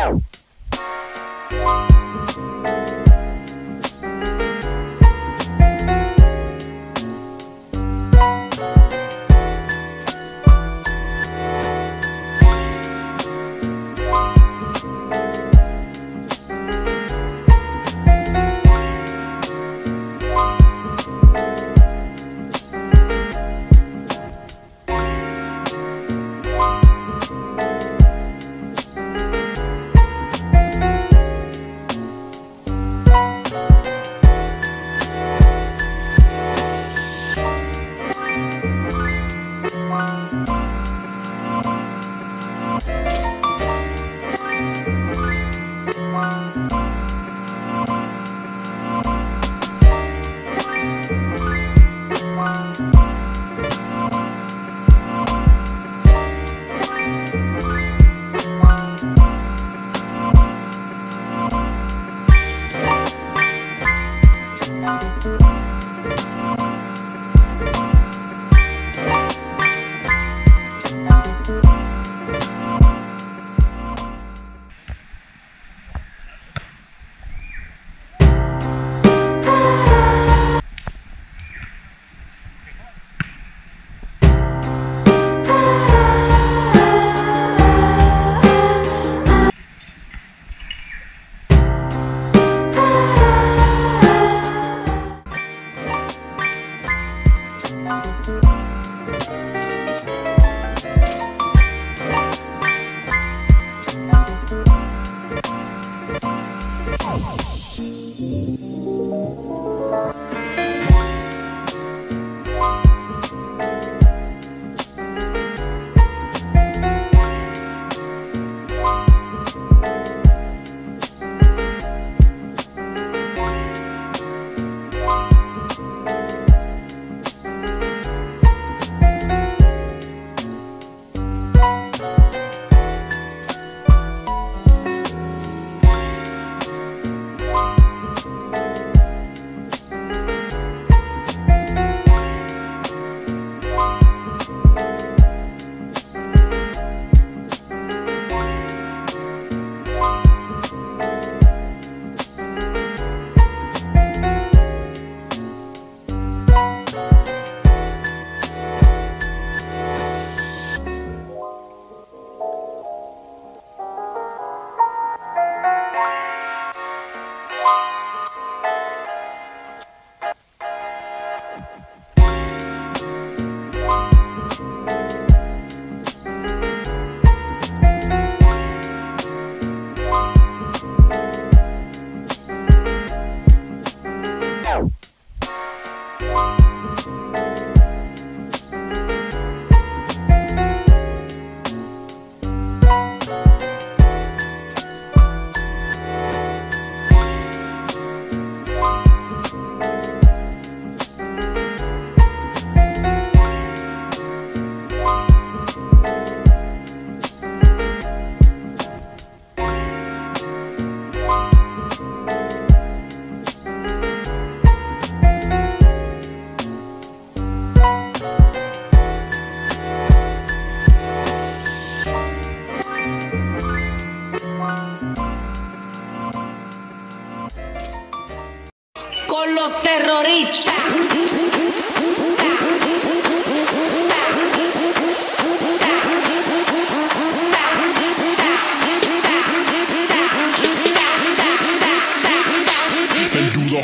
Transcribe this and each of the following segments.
Yeah.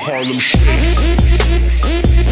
Harlem Shake.